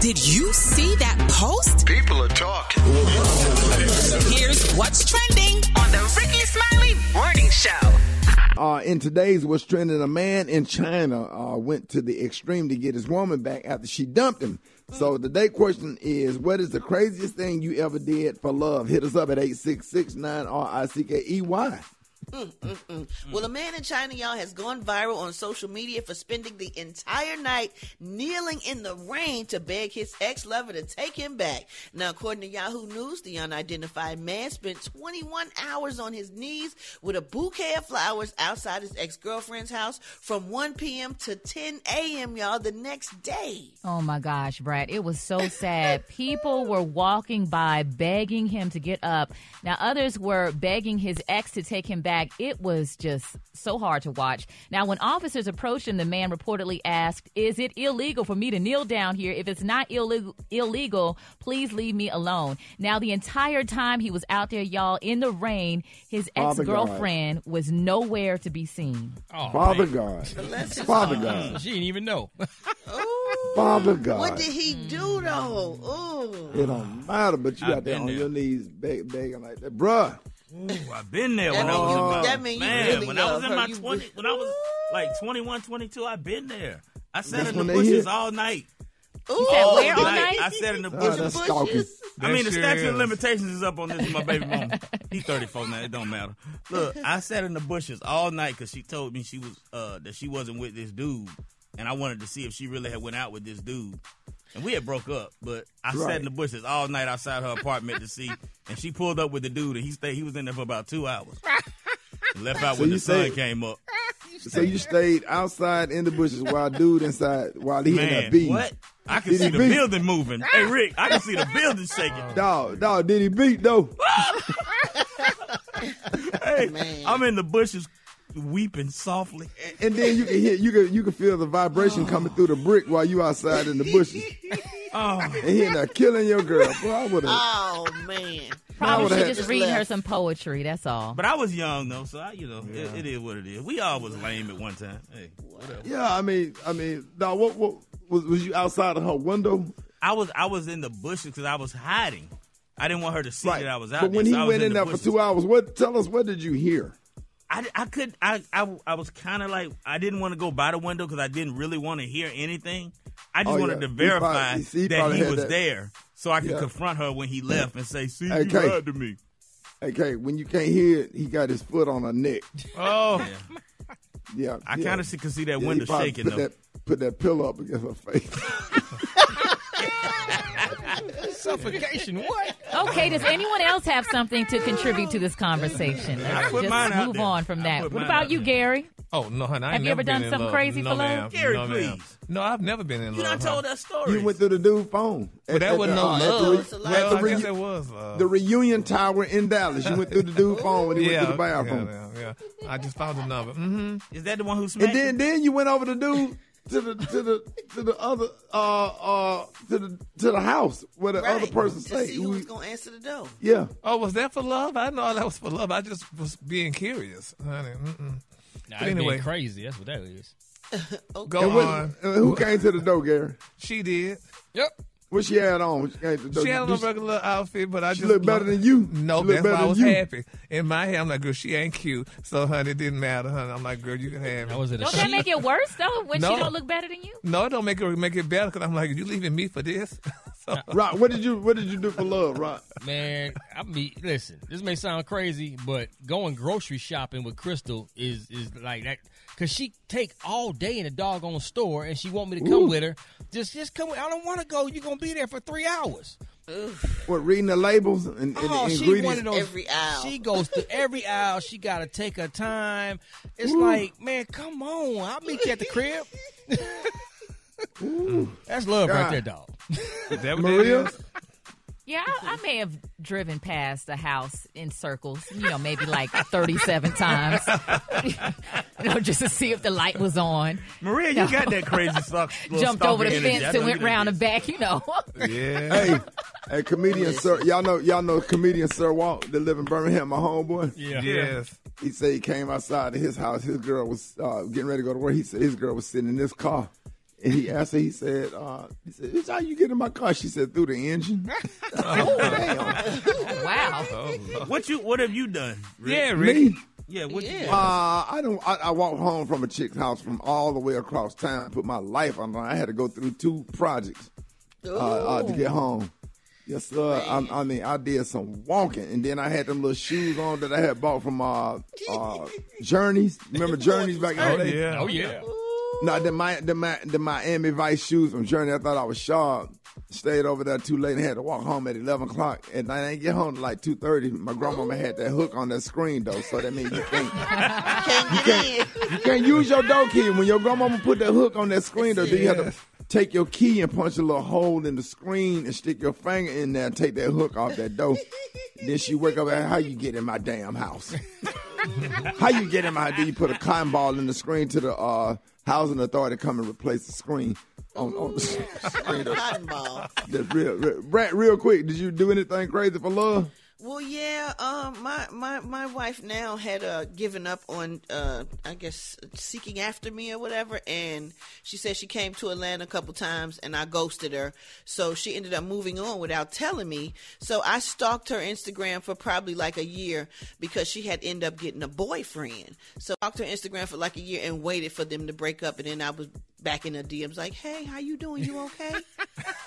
Did you see that post? People are talking. Here's what's trending on the Rickey Smiley Morning Show. Uh, in today's What's Trending, a man in China uh, went to the extreme to get his woman back after she dumped him. So the day question is, what is the craziest thing you ever did for love? Hit us up at 866 9 Well, a man in China, y'all, has gone viral on social media for spending the entire night kneeling in the rain to beg his ex lover to take him back. Now, according to Yahoo News, the unidentified man spent 21 hours on his knees with a bouquet of flowers outside his ex girlfriend's house from 1 p.m. to 10 a.m., y'all, the next day. Oh my gosh, Brad, it was so sad. People were walking by begging him to get up. Now, others were begging his ex to take him back. It was just so hard to watch. Now, when officers approached him, the man reportedly asked, Is it illegal for me to kneel down here? If it's not illegal, illegal please leave me alone. Now, the entire time he was out there, y'all, in the rain, his ex girlfriend was nowhere to be seen. Oh, Father man. God. Father heart. God. She didn't even know. Father God. What did he do, though? Ooh. It don't matter, but you I've got there on there. your knees beg, begging like that. Bruh. Ooh, I've been there when I was you- about, that mean you man, really when I was love in her. my You 20 when I was like 21, 22, I've been there. I sat That's in the they bushes hit. all night. Ooh. said All where all night. night? I sat in the Oh, bushes. that's stalking. I mean, the sure statute of is. limitations is up on this with my baby mama. He's 34 now. It don't matter. Look, I sat in the bushes all night because she told me she was uh, that she wasn't with this dude, and I wanted to see if she really had went out with this dude. And we had broke up, but I Right. sat in the bushes all night outside her apartment to see. And she pulled up with the dude, and he stayed. He was in there for about two hours. Left out So when you the sun came up. So you stayed outside in the bushes while dude inside, while he in Man, that beat. what? I can Did see the beat? building moving. Hey, Rick, I can see the building shaking. Dog, dog, did he beat though? Hey, Man. I'm in the bushes weeping softly. And then you can hear, you can, you can feel the vibration oh. coming through the brick while you outside in the bushes. Oh, And he in there killing your girl. Boy, I would have. Oh, man. Probably should had- just read her some poetry. That's all. but I was young though, so I, you know, it, it is what it is. We all was lame at one time. Hey, whatever. Yeah, I mean, I mean, dog, what, what was, was you outside of her window? I was I was in the bushes because I was hiding. I didn't want her to see that I was out But there. when so he I went in the there for two hours, what? Tell us, what did you hear? I, I could I I, I was kind of like I didn't want to go by the window because I didn't really want to hear anything. I just Oh, wanted yeah. to He verify probably- he that he was that. there, so I could Yeah. confront her when he left and say, "See, Hey, you Kay. lied to me." Okay, when you can't hear it, he got his foot on her neck. Oh, Yeah, I yeah. kind of see, could see that window shaking put though. That, put that pillow up against her face. suffocation. What? Okay, does anyone else have something to contribute to this conversation? Let's just mine out move there. on from that. What about you, there. Gary? Oh no, honey. I Have you ever never done something love. crazy no, for love? ma'am. Gary, no, ma'am. please. No, I've never been in love. You love. done told honey. that story. you went through the dude phone. But that wasn't no uh, the love. re- It's a at lie. Well, the I guess it was love. the reunion tower in Dallas. You went through the dude phone when he yeah, went to the bathroom. yeah, yeah, yeah. I just found the number. Mm-hmm. Is that the one who smacked? And then you? then you went over to the dude to the to the to the other uh uh to the to the house where the Right. other person to say see who was going to answer the door. yeah. Oh, was that for love? I know that was for love. I just was being curious, honey. Mm-mm. Nah, But that's anyway. being crazy. That's what that is. Go And what- on. uh, who came to the door, Gary? She did. Yep. What she had on? She came to the. She had on Do a regular outfit, but I she just looked better than you. No, She that's better why I than was you. happy. In my head, I'm like, girl, she ain't cute. So, honey, it didn't matter, honey. I'm like, girl, you can have Now, it. was it a Don't that make it worse though when No. she don't look better than you? No, it don't make it make it better because I'm like, you leaving me for this? so, Rock, what did you what did you do for love, Rock? Man, I mean, listen, this may sound crazy, but going grocery shopping with Crystal is is like that because she take all day in the doggone store and she want me to come Ooh. with her. Just just come. With, I don't want to go. You're gonna be there for three hours. What reading the labels and, and Oh, the she ingredients? one those. Every aisle. She goes to every aisle. She got to take her time. It's like, man, come on. I'll meet you at the crib. That's love right there, dog. Is that what Maria? that is? Yeah, I, I may have driven past the house in circles, you know, maybe like 37 times, you know, just to see if the light was on. Maria, you got that crazy stuff. Jumped over the energy. fence and went you round done and back, you know. Yeah. Hey, hey, comedian Sir, y'all know y'all know comedian Sir Walt that live in Birmingham, my homeboy. Yeah. Yes. He said he came outside of his house. His girl was uh, getting ready to go to work. He said his girl was sitting in this car, And he asked her, he said, uh, he said, "This how you get in my car?" She said, "Through the engine." oh, damn. Wow. What you? What have you done? Rick? Yeah, Rick. Me? Yeah. What? You, Uh, I don't. I, I walked home from a chick's house from all the way across town. Put my life on. it. I had to go through two projects uh, uh, to get home. Yes, sir. I, I mean, I did some walking, and then I had them little shoes on that I had bought from uh, uh, Journeys. Remember Journeys back in the Oh day? yeah. Oh yeah. No, the, Mi- the, Mi- the Miami Vice shoes from Journey. I thought I was sharp. Stayed over there too late and had to walk home at 11 o'clock. And I didn't get home till like 2.30. My grandmama had that hook on that screen, though. So that means you can't, Can't get in. you can't use your door key. When your grandmama put that hook on that screen, though, then you have to take your key and punch a little hole in the screen and stick your finger in there and take that hook off that door. then she wake up and how you get in my damn house? How you get in my, then you put a cotton ball in the screen to the uh, housing authority come and replace the screen on, on the screen. Cotton ball. That's real, real. Real quick, did you do anything crazy for love? Well, yeah. Um, my my my wife now had uh given up on uh I guess seeking after me or whatever, and she said she came to Atlanta a couple times, and I ghosted her. So she ended up moving on without telling me. So I stalked her Instagram for probably like a year because she had ended up getting a boyfriend. So I stalked her Instagram for like a year and waited for them to break up, and then I was back in the DMs like, "Hey, how you doing? You okay?"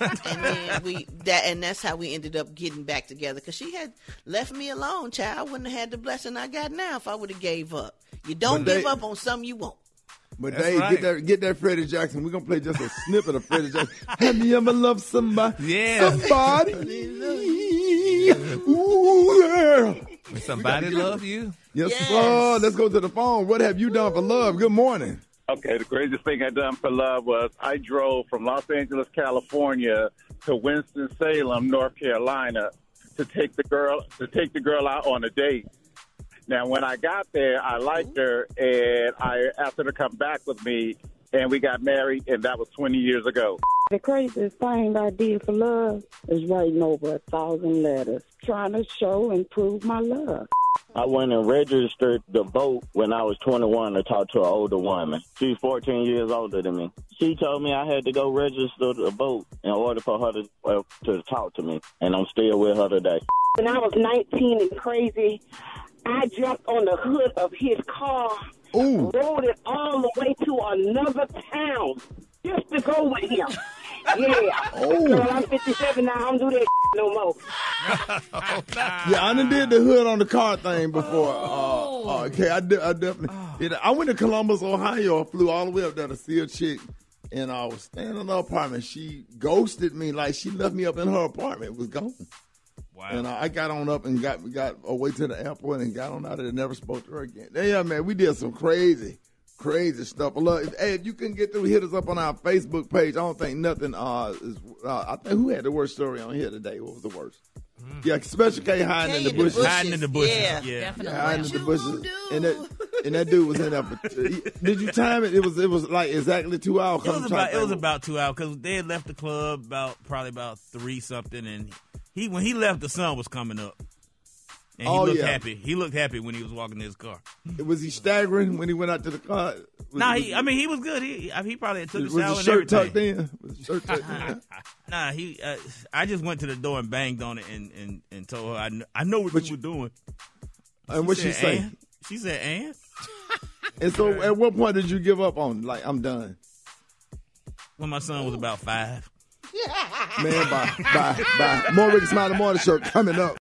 and then we that and that's how we ended up getting back together because she had left me alone child i wouldn't have had the blessing i got now if i would have gave up you don't But they- give up on something you want But That's Dave, right. get that get that Freddie Jackson. We're gonna play just a snippet of Freddie Jackson. Have you ever loved somebody? Yeah. Somebody. Ooh, yeah. Somebody love you. Yes, Yes. sir. Let's go to the phone. What have you done for love? Good morning. Okay, the craziest thing I done for love was I drove from Los Angeles, California to Winston Salem, North Carolina to take the girl to take the girl out on a date. Now when I got there I liked mm-hmm. her and I asked her to come back with me and we got married and that was twenty years ago. The craziest thing I did for love is writing over a thousand letters, trying to show and prove my love. I went and registered the vote when I was 21 to talk to an older woman. She's 14 years older than me. She told me I had to go register the vote in order for her to well, to talk to me, and I'm still with her today. When I was 19 and crazy, I jumped on the hood of his car, Ooh. rode it all the way to another town just to go with him. Yeah. Oh. Girl, I'm 57 now. I don't do that no more. Yeah, I done did the hood on the car thing before. Uh, uh, okay, I, de- I definitely. did it. I went to Columbus, Ohio. I flew all the way up there to see a chick, and I was staying in her apartment. She ghosted me, like she left me up in her apartment. Was gone. wow. And uh, I got on up and got got away to the airport and got on out of there. Never spoke to her again. Yeah, man, we did some crazy, crazy stuff. Look, if, hey, if you couldn't get through, hit us up on our Facebook page. I don't think nothing. Uh, is, uh, I think who had the worst story on here today? What was the worst? Mm. Yeah, Special K hiding in the bushes. Hiding in the bushes. Yeah. Yeah. Definitely. Hiding in the bushes, and that and that dude was in there. For, did you time it? It was it was like exactly two hours. It was about it was about two hours because they had left the club about probably about three something, and he when he left, the sun was coming up, and he Oh, looked yeah. happy. He looked happy when he was walking to his car. Was he staggering when he went out to the car? Was, Nah, was- he, I mean he was good. He I- he probably took a was shower the and shirt tucked in? Was shirt tucked in? Nah, he. Uh, I just went to the door and banged on it and and, and told her I, kn- I know what But you were doing. And what she say? She said, "And." And so, at what point did you give up on? Like, I'm done, When my son was about five. man. Bye, bye, bye. More Rickey Smiley Morning Show coming up.